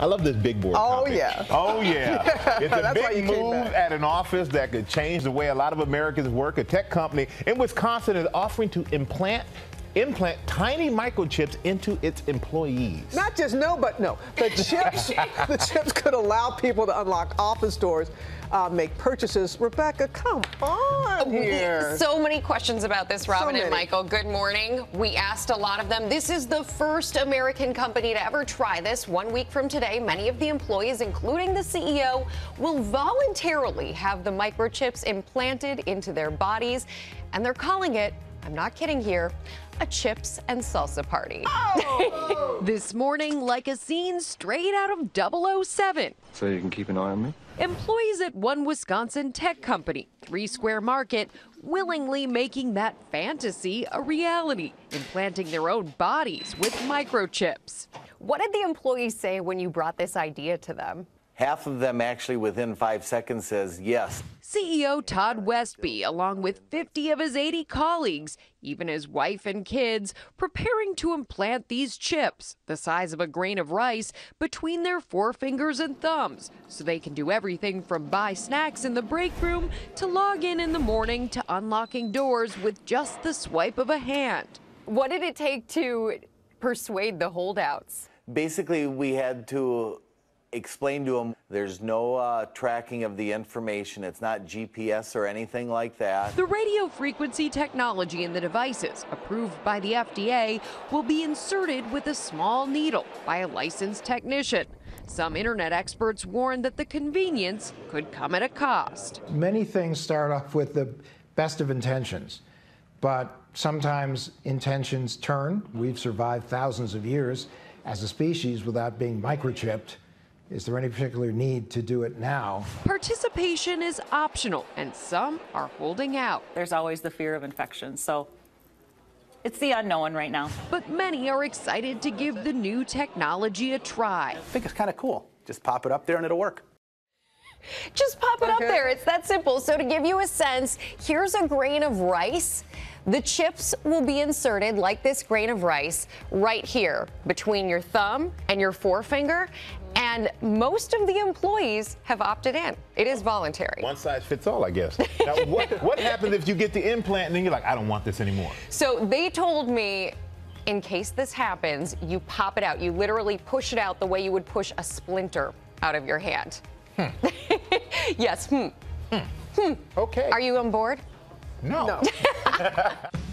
I love this big board. Oh, topic. yeah. Oh yeah. It's a big move at an office that could change the way a lot of Americans work. A tech company in Wisconsin is offering to implant implant tiny microchips into its employees. Not just no, but no. The chips, the chips could allow people to unlock office doors, uh, make purchases. Rebecca, come on here. So many questions about this, Robin and. Michael. Good morning. We asked a lot of them. This is the first American company to ever try this. One week from today, many of the employees, including the CEO, will voluntarily have the microchips implanted into their bodies. And they're calling it, I'm not kidding here, a chips and salsa party. Oh! this morning, like a scene straight out of 007. So you can keep an eye on me? Employees at one Wisconsin tech company, Three Square Market, willingly making that fantasy a reality, implanting their own bodies with microchips. What did the employees say when you brought this idea to them? Half of them actually within five seconds says yes. CEO Todd Westby, along with 50 of his 80 colleagues, even his wife and kids, preparing to implant these chips, the size of a grain of rice, between their forefingers and thumbs, so they can do everything from buy snacks in the break room to log in in the morning to unlocking doors with just the swipe of a hand. What did it take to persuade the holdouts? Basically, we had to explain to them there's no uh, tracking of the information. It's not GPS or anything like that. The radio frequency technology in the devices, approved by the FDA, will be inserted with a small needle by a licensed technician. Some internet experts warn that the convenience could come at a cost. Many things start off with the best of intentions, but sometimes intentions turn. We've survived thousands of years as a species without being microchipped. Is there any particular need to do it now? Participation is optional, and some are holding out. There's always the fear of infection. So it's the unknown right now. But many are excited to give the new technology a try. I think it's kind of cool. Just pop it up there and it'll work. Just pop it up there. It's that simple. So, to give you a sense, here's a grain of rice. The chips will be inserted like this grain of rice right here between your thumb and your forefinger. And most of the employees have opted in. It is voluntary. One size fits all, I guess. Now, what, what happens if you get the implant and then you're like, I don't want this anymore? So they told me, in case this happens, you pop it out. You literally push it out the way you would push a splinter out of your hand. Hmm. yes. Hmm. Hmm. hmm. Okay. Are you on board? no. No.